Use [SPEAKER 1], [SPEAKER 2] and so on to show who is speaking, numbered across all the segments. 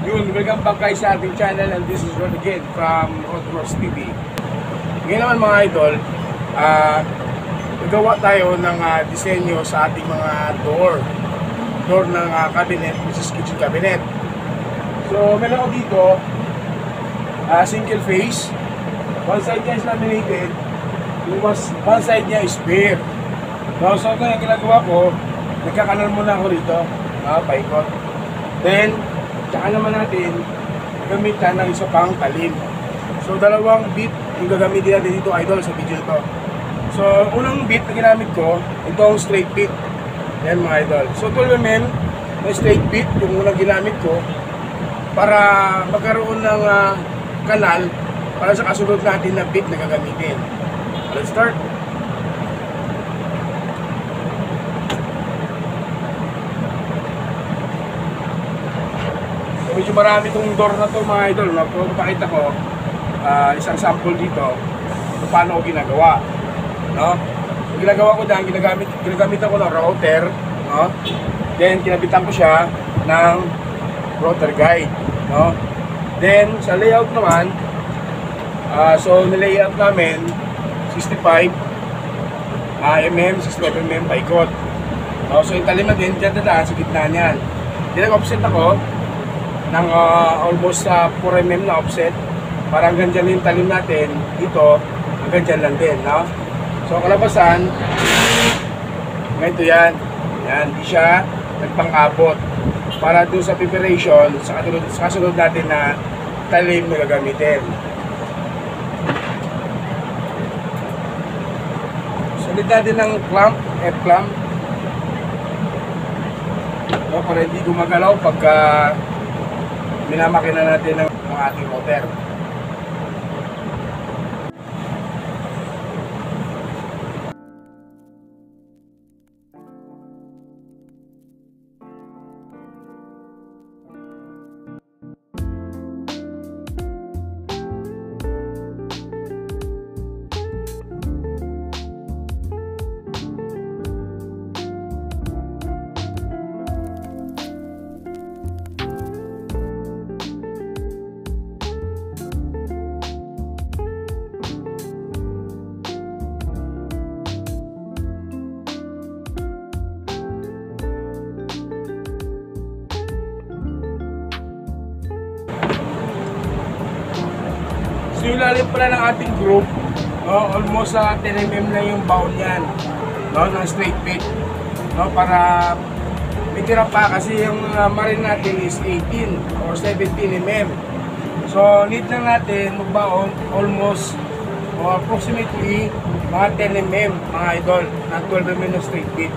[SPEAKER 1] Yun, welcome back guys sa ating channel and this is Ron again from Outdoors TV. Ngayon naman mga idol, ah nagawa tayo ng ah, disenyo sa ating mga door. Door ng ah, cabinet, which is kitchen cabinet. So, meron ako dito, ah, single face. One side niya is laminated, yung one side niya is bare. So, so ito yung ginagawa ko, nagkakanal muna ako rito, ah, paikot. Then, tsaka naman natin, gamitan ng isa pang talim. So, dalawang bit yung gagamitin natin dito, idol, sa video ito. So, unang bit na ginamit ko, itong straight bit. Yan mga idol. So, 12mm na straight bit, yung unang ginamit ko, para magkaroon ng ah, kanal para sa kasunod natin na bit na gagamitin. Let's start. Medyo marami itong door na to mga idol. No? Kung pakita ko, ah, isang sample dito kung paano ko ginagawa. No? Ginagawa ko dyan, ginagamit, ginagamit ako ng router. No? Then, kinabitan ko siya ng router guide. No? Then, sa layout naman, ah, so nilayout namin 65 ah, mm, 65 mm paikot. No? So, yung talima din, dyan dadaan sa gitna niyan. Then, nag-offset ako ng ah, almost sa 4 mm na offset. Para hanggang dyan yung talim natin. Dito hanggang dyan lang din no? so kalabasan ganito yan. Yan, di siya nagpang-abot. Para doon sa preparation sa kasunod, sa kasunod natin na talim na gagamitin. Sulit natin ng clamp F-clamp no, para hindi gumagalaw pagka minamakina natin ng, ng ating motor. So yung lalim pala ng ating group, no, almost sa 10 mm na yung bound yan, no, ng straight bit. No, para may pa kasi yung uh, marine natin is 18 or 17 mm. So need lang natin magbaon almost or approximately mga 10 mm mga idol na 12 mm na straight bit.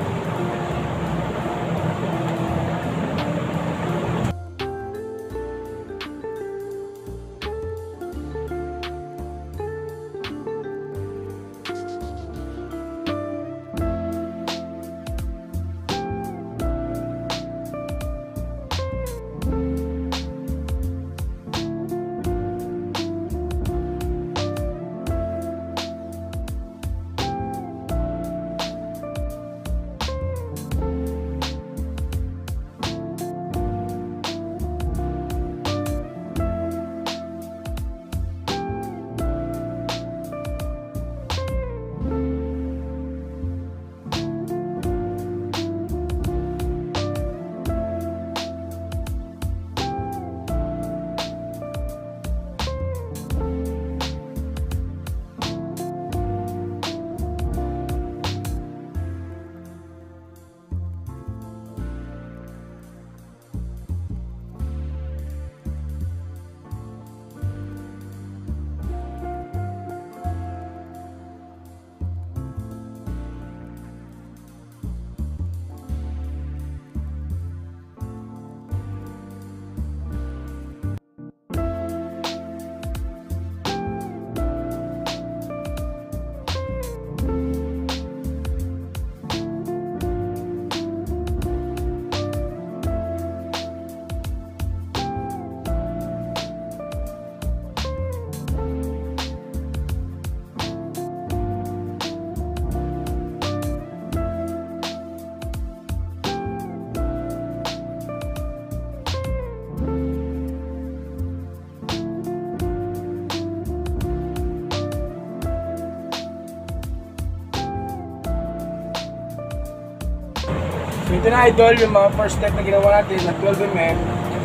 [SPEAKER 1] Ito na idol, yung mga first step na ginawa natin na 12mm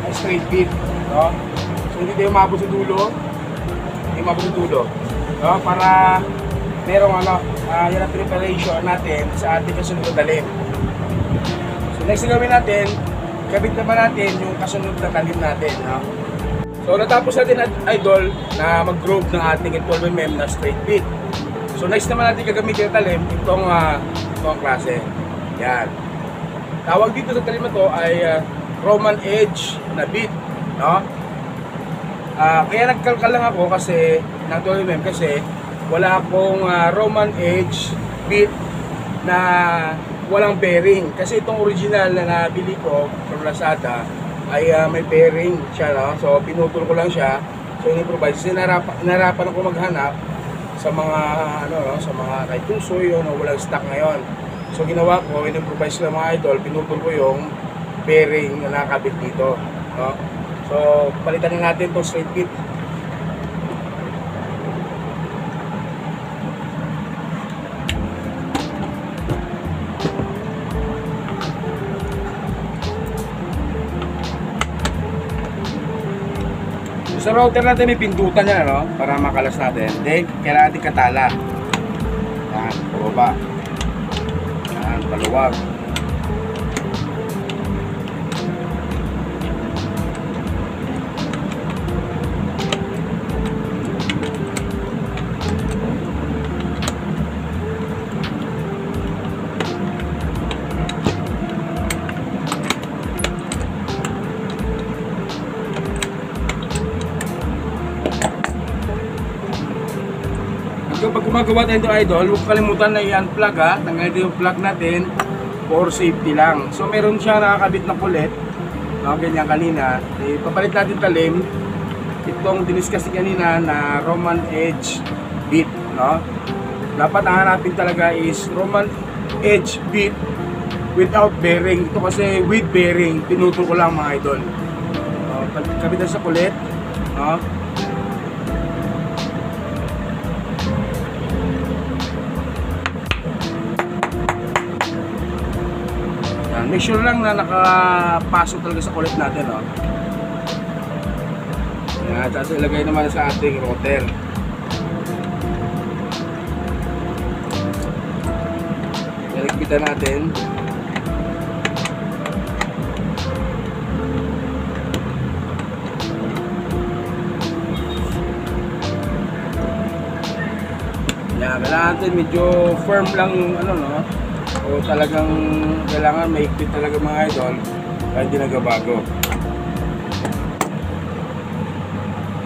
[SPEAKER 1] ay straight beat. No? So hindi tayo umabot sa dulo. Hindi umabot sa dulo. No? Para merong ano, uh, yan ang preparation natin sa ating kasunod na talim. So next na gawin natin, kabit naman natin yung kasunod na talim natin. No? So natapos natin idol na mag-groove ng ating 12mm na straight beat. So next naman natin gagamitin yung talim, itong, uh, itong klase. Yan. Tawag dito sa talim na to ay uh, Roman Edge na beat. No? Uh, kaya nagkalkal lang ako kasi ng 12mm kasi wala akong uh, Roman Edge beat na walang bearing. Kasi itong original na nabili ko from Lazada ay uh, may bearing siya. No? So pinutol ko lang siya. So in-provide. Kasi narapan, narapan ako maghanap sa mga ano no, sa mga kay Tusoy no, walang stock ngayon. So ginawa ko, in-improvise lang mga idol, pinutol ko yung bearing na nakakabit dito. No? So palitan na natin itong straight bit. Sa router natin may pindutan yan, no? Para makalas natin. Then, kailangan natin katala. Yan, pababa. Yan, paluwag. Gumagawa tayo ito idol, huwag kalimutan na i-unplug ha. Tanggalin yung plug natin for safety lang. So meron siya nakakabit na kulit. No, ganyan kanina. Eh, papalit natin talim. Itong diniscuss kanina na Roman Edge beat. No? Dapat hanapin talaga is Roman Edge beat without bearing. Ito kasi with bearing, pinutol ko lang mga idol. No, kabitan sa kulit. No? Make sure lang na nakapasok talaga sa kulit natin oh. Yan, tapos ilagay naman sa ating router Naligpitan natin. Yan, kailangan natin medyo firm lang ano no So talagang kailangan may ikpit talaga mga idol kaya hindi nagabago.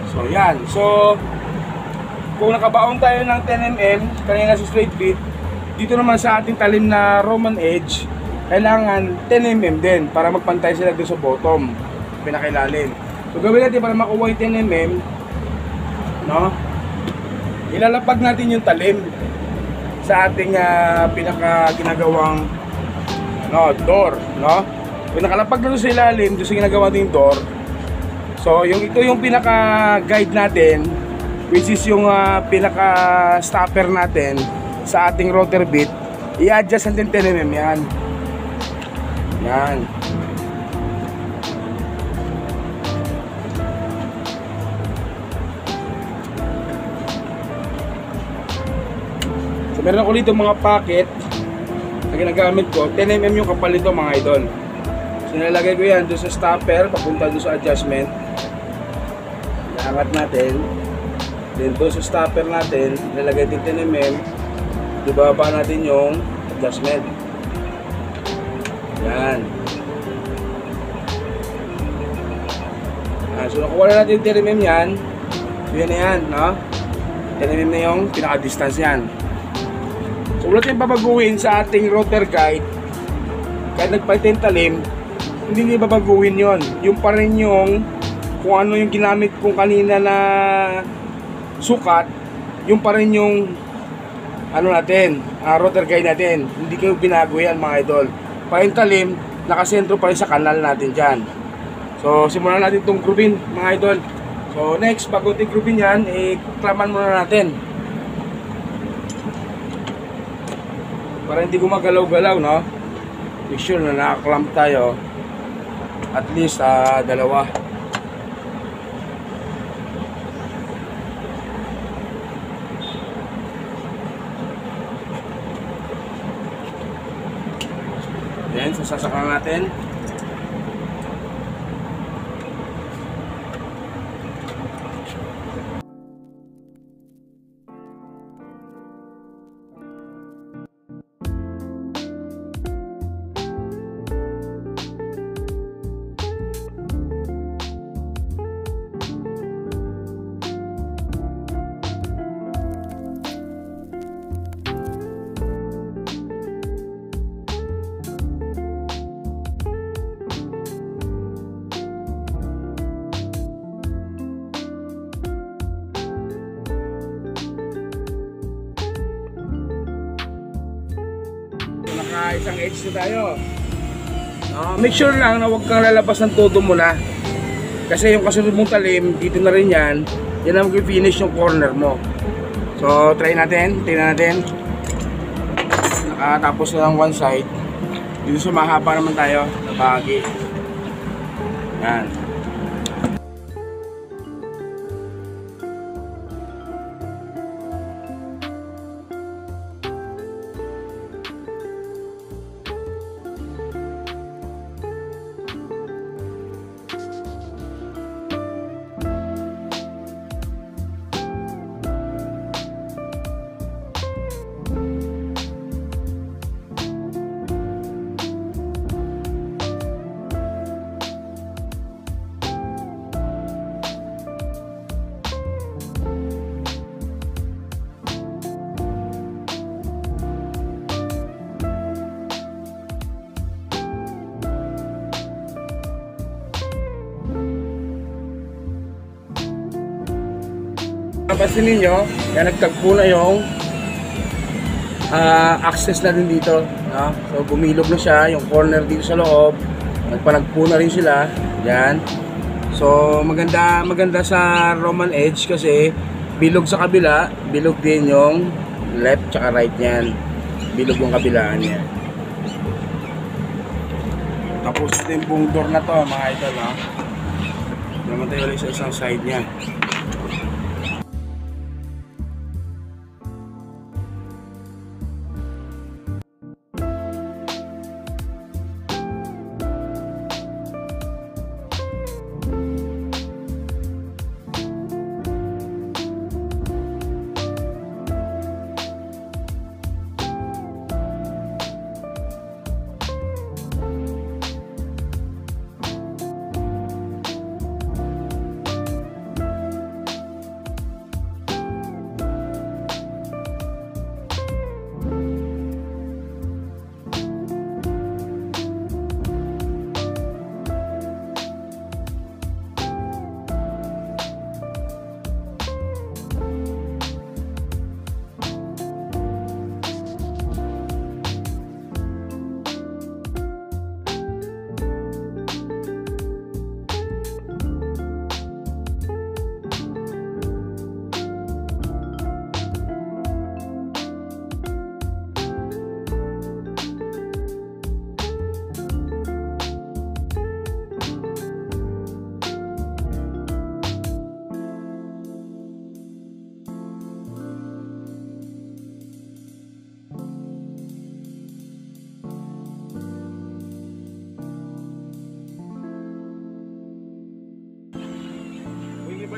[SPEAKER 1] So yan. So kung nakabaon tayo ng 10mm kanina sa straight beat dito naman sa ating talim na Roman Edge kailangan 10mm din para magpantay sila doon sa bottom pinakailalim. So gawin natin para makuha yung 10mm no? Ilalapag natin yung talim sa ating uh, pinaka ginagawang ano, door, no? Pinakalapag na sa ilalim, doon sa ginagawa nating door. So, yung ito yung pinaka guide natin which is yung uh, pinaka stopper natin sa ating rotor bit. I-adjust natin 10 mm yan. Yan. Meron ako dito mga packet na ginagamit ko. 10mm yung kapal nito mga idol. So nilalagay ko yan doon sa stopper, papunta doon sa adjustment. Iangat natin. Then doon sa stopper natin, nilalagay din 10mm. Ibaba natin yung adjustment. Yan. Ah, so nakuha na natin yung 10mm yan. So yan na yan, no? 10mm na yung pinaka-distance yan. So wala tayong babaguhin sa ating rotor guide. Kahit nagpalit talim, hindi niya babaguhin yon. Yung pa rin yung kung ano yung ginamit kong kanina na sukat, yung pa rin yung ano natin, uh, rotor guide natin. Hindi kayo binago yan mga idol. Pa yung talim, nakasentro pa rin sa kanal natin dyan. So simulan natin itong groovin mga idol. So next, bago itong groovin yan, eh, klaman muna natin. Para hindi gumagalaw-galaw no? Make sure na naka-clamp tayo. At least ah, dalawa. Then, sasasaka natin. Edge na tayo. Ah, make sure lang na huwag kang lalabas ng todo mo na. Kasi yung kasunod mong talim, dito na rin yan. Yan ang finish yung corner mo. So, try natin. Tingnan natin. Nakatapos na lang one side. Dito sa mahaba naman tayo. Na bahagi. Yan. Napansin ninyo, yan nagtagpo na yung ah, access na din dito. No? So bumilog na siya, yung corner dito sa loob. Nagpanagpo na rin sila. Yan. So maganda maganda sa Roman Edge kasi bilog sa kabila, bilog din yung left tsaka right niyan. Bilog yung kabilaan niya. Tapos ito yung door na to mga idol. No? Naman tayo ulit sa isang side niya.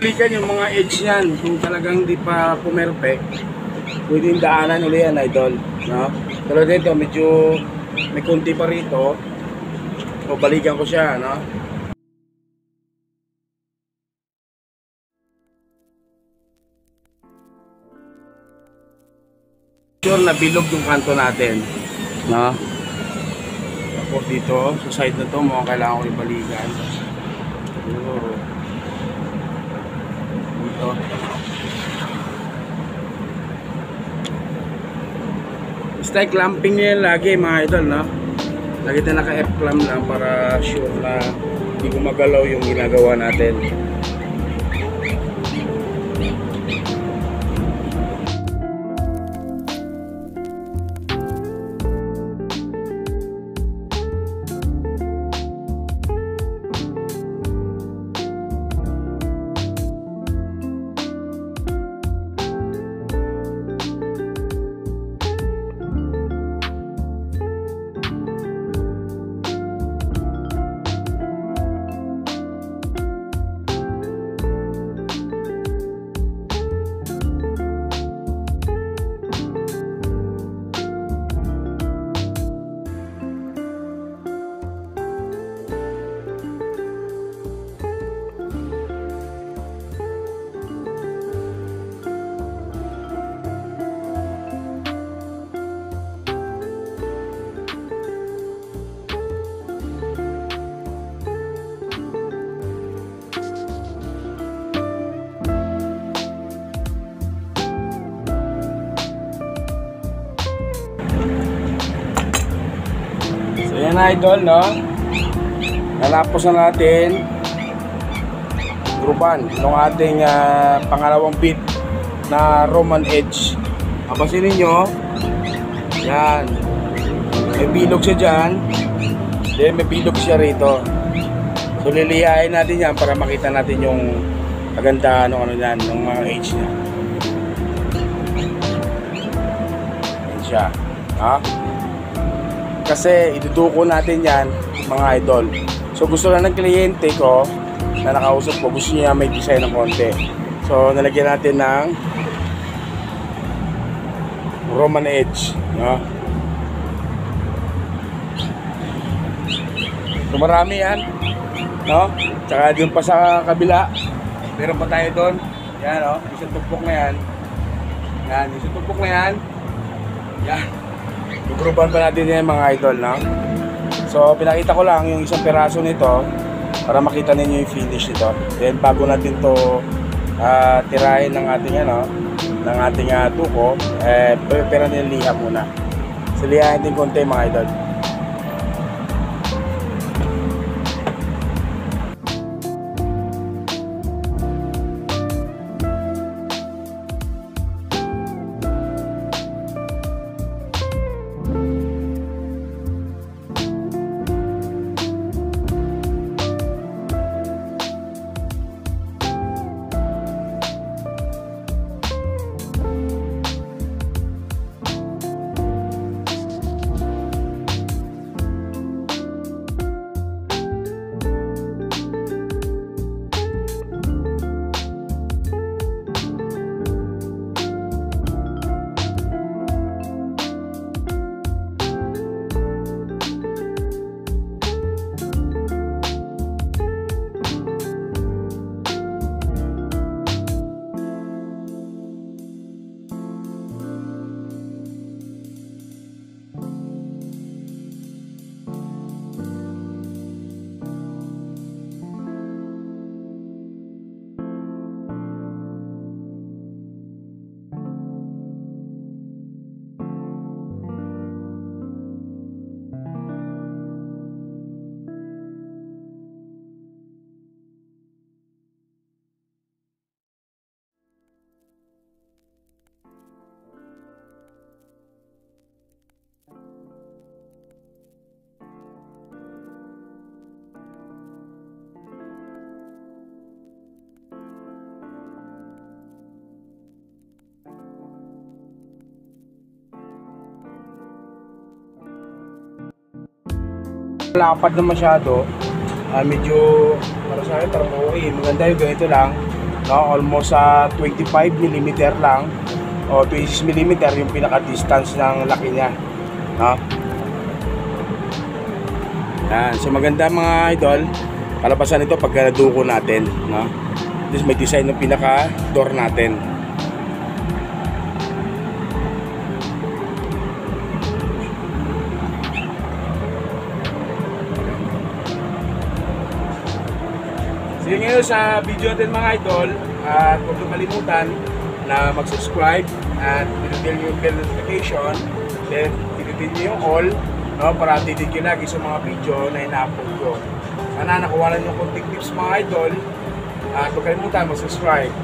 [SPEAKER 1] Balikan yung mga edge niyan kung talagang di pa pumerpe. Pwede yung daanan uli yan, idol. No? Pero dito, medyo may kunti pa rito. O balikan ko siya, no? Sure na bilog yung kanto natin. No? Tapos dito, sa side na to, mukhang kailangan ko ibalikan. Siguro. Dito. Basta clamping nyo lagi mga idol, no? Lagi tayo naka-F-clamp lang para sure na hindi gumagalaw yung ginagawa natin. Idol, no? Nalapos na natin grupan ng ating ah, pangalawang bit na Roman Edge. Kapansinin nyo, yan. May bilog siya dyan. Then may bilog siya rito. So liliyain natin yan para makita natin yung kagandahan ng ano yan, ng mga age niya. Yan siya. Ha? Kasi iduduko natin yan, mga idol. So gusto lang ng kliyente ko na nakausap ko, gusto niya may design ng konti. So nalagyan natin ng Roman Edge. No? So marami yan. No? Tsaka dun pa sa kabila. Meron pa tayo doon. Yan o. Oh, isang tugpok na yan. Yan. Isang tugpok na yan. Yan. Gugrupan pa natin yan mga idol. No? So pinakita ko lang yung isang peraso nito para makita ninyo yung finish nito. Then bago natin to uh, tirahin ng ating ano, ng ating uh, tuko, eh, prepare natin liha muna. So lihahin din konti mga idol. Lapad na masyado. Uh, medyo para sa akin parang okay. Maganda yung ganito lang. No? almost sa uh, 25mm lang. O 26mm yung pinaka distance ng laki niya. No? yan. So maganda mga idol. Kalabasan nito pagka naduko natin. No? This may design ng pinaka door natin Sige ngayon sa video natin mga idol at huwag nyo kalimutan na mag-subscribe at pinutin yung bell notification then pinutin nyo yung all no, para updated kayo lagi sa mga video na ina-upload ko. Sana nakuha lang yung konting tips mga idol at huwag kalimutan mag-subscribe.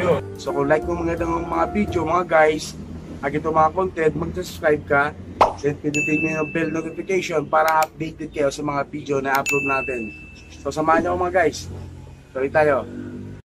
[SPEAKER 1] Thank. So kung like mo mga mga video mga guys at ito mga content, mag-subscribe ka then pinutin nyo yung bell notification para updated kayo sa mga video na upload natin. So samahan nyo mga guys. Tuloy tayo.